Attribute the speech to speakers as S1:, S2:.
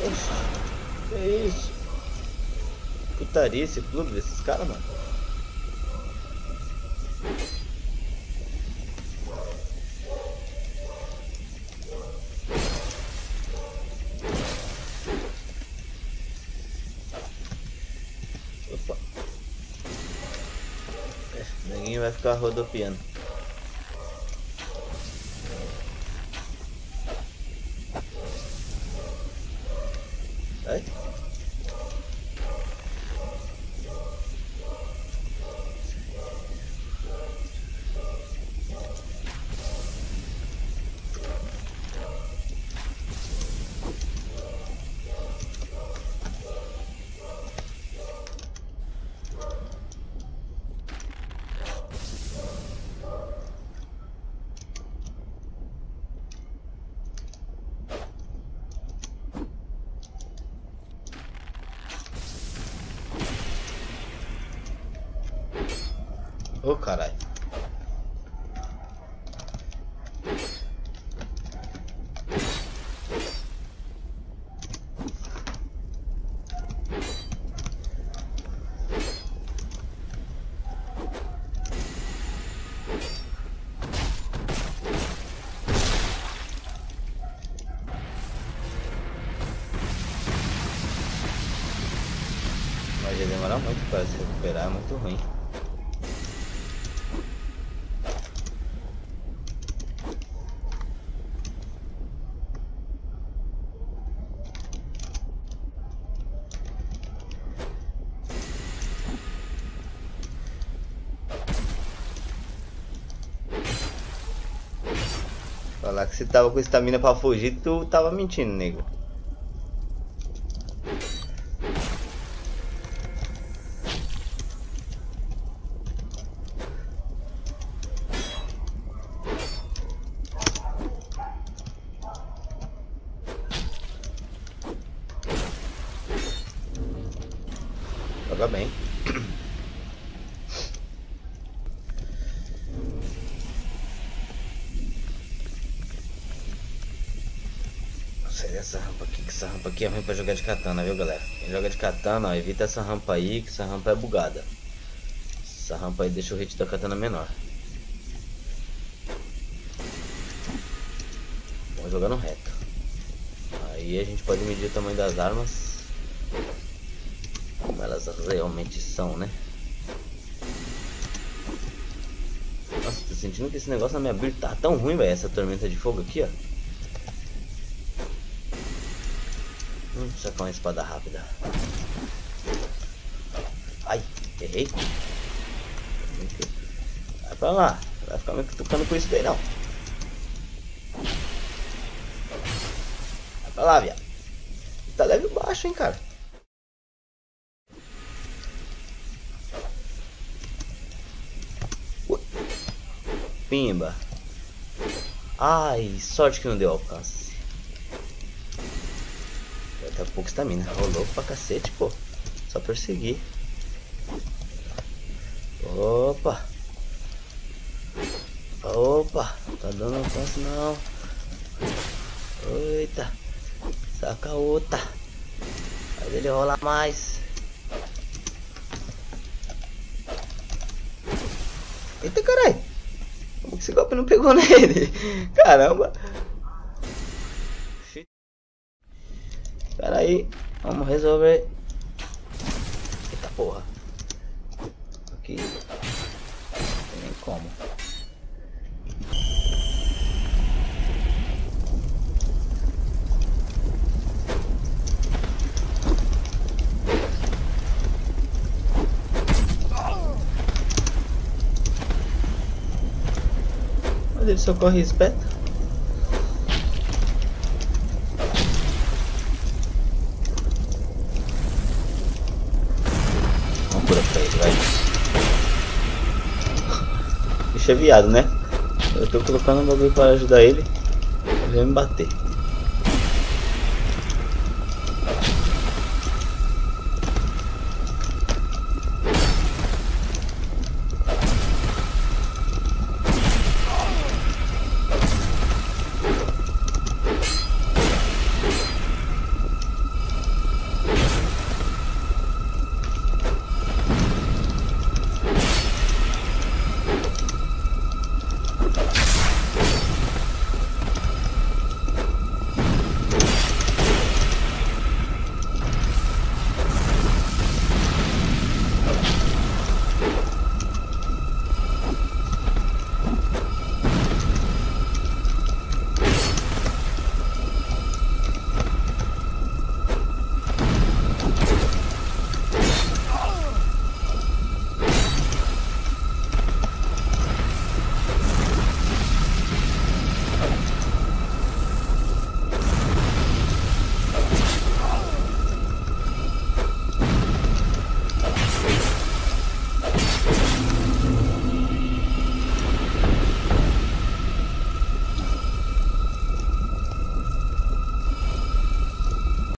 S1: Que é isso? Putaria esse clube desses caras, mano. Opa. É, ninguém vai ficar rodopiando. Ai. Ô caralho. Mas ia demorar muito para se recuperar, é muito ruim. Falar que você tava com estamina pra fugir, tu tava mentindo, nego. Joga bem. Sai dessa rampa aqui, que essa rampa aqui é ruim pra jogar de katana, viu galera? Quem joga de katana, ó, evita essa rampa aí, que essa rampa é bugada. Essa rampa aí deixa o hit da katana menor. Vamos jogando reto. Aí a gente pode medir o tamanho das armas. Como elas realmente são, né? Nossa, tô sentindo que esse negócio na minha build tá tão ruim, velho. Essa tormenta de fogo aqui, ó. Hum, sacar uma espada rápida. Ai, errei. Vai pra lá. Vai ficar me tocando com isso daí não. Vai pra lá, viado. Tá leve baixo, hein, cara. Pimba. Ai, sorte que não deu alcance. Pouco estamina. Rolou pra cacete, pô. Só perseguir. Opa. Opa. Tá dando alcance não. Eita. Saca outra. Faz ele rolar mais. Eita caralho. Como que esse golpe não pegou nele? Caramba. Espera aí, vamos resolver. Eita porra. Aqui. Não nem como. Mas ele socorre esperto. Vamos Bicho é viado, né? Eu tô colocando um bagulho pra ajudar ele. Ele vai me bater.